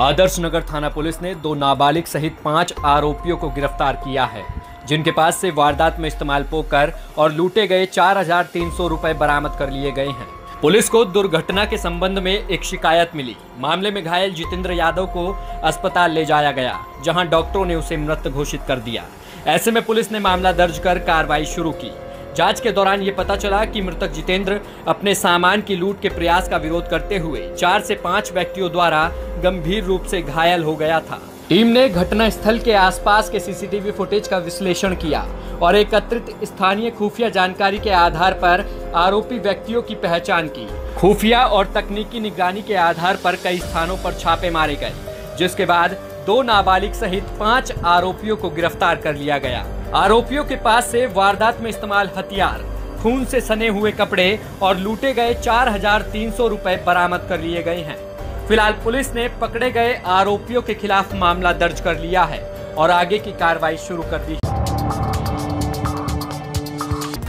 आदर्श नगर थाना पुलिस ने दो नाबालिग सहित पाँच आरोपियों को गिरफ़्तार किया है, जिनके पास से वारदात में इस्तेमाल पोकर और लूटे गए चार हज़ार तीन सौ रुपए बरामद कर लिए गए हैं। पुलिस को दुर्घटना के संबंध में एक शिकायत मिली। मामले में घायल जितेंद्र यादव को अस्पताल ले जाया गया, जहाँ डॉक्टरों ने उसे मृत घोषित कर दिया। ऐसे में पुलिस ने मामला दर्ज कर कार्रवाई शुरू की। जाँच के दौरान ये पता चला कि मृतक जितेंद्र अपने सामान की लूट के प्रयास का विरोध करते हुए चार से पाँच व्यक्तियों द्वारा गंभीर रूप से घायल हो गया था। टीम ने घटना स्थल के आसपास के सीसीटीवी फुटेज का विश्लेषण किया और एकत्रित स्थानीय खुफिया जानकारी के आधार पर आरोपी व्यक्तियों की पहचान की। खुफिया और तकनीकी निगरानी के आधार पर कई स्थानों पर छापे मारे गए, जिसके बाद दो नाबालिग सहित पाँच आरोपियों को गिरफ़्तार कर लिया गया। आरोपियों के पास से वारदात में इस्तेमाल हथियार, खून से सने हुए कपड़े और लूटे गए चार हज़ार तीन सौ रूपए बरामद कर लिए गए हैं। फ़िलहाल पुलिस ने पकड़े गए आरोपियों के खिलाफ मामला दर्ज कर लिया है और आगे की कार्रवाई शुरू कर दी